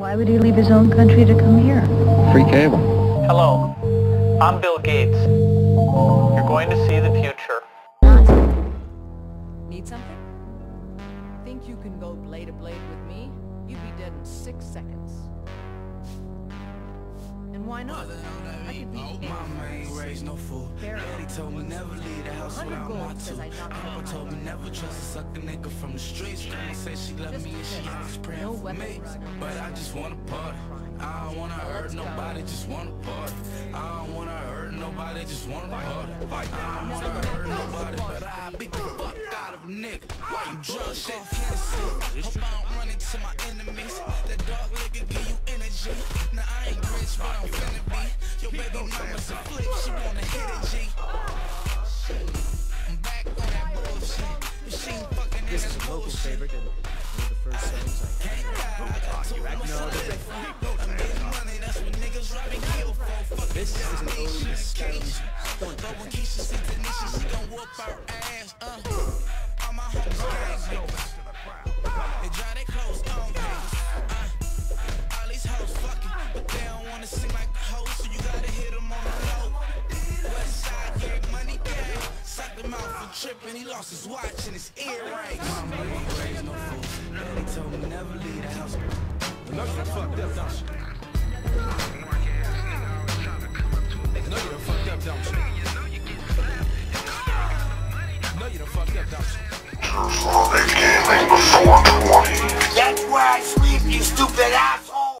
Why would he leave his own country to come here? Free cable. Hello, I'm Bill Gates. You're going to see the future. Need something? Think you can go blade to blade with me? You'd be dead in six seconds. And why not? I could beat anyone. Mama ain't raised no fool. Daddy told me never leave the house Hundred without my gold says two. I knocked Papa told me never trust a sucker nigga from the streets. Mama say she love me and she always praying No for me. But I just wanna party. I don't wanna hurt nobody, just wanna party. I don't wanna hurt nobody, just wanna party. I don't wanna hurt nobody, but I beat the fuck out of a nigga. Why you drunk shit? Hope I don't run into my enemies. That liquor give you energy. Now I ain't rich, but I'm finna be. Your baby mama's a flip, local favorite. And one of the first songs I for. Fuck This is an ode to But off a trip and He lost his watch and his earrings. Mama ain't raised no fool. Told me never leave the house. I know you fucked up, don't you? I know you done fucked up, don't you? I know you done fucked up, don't you?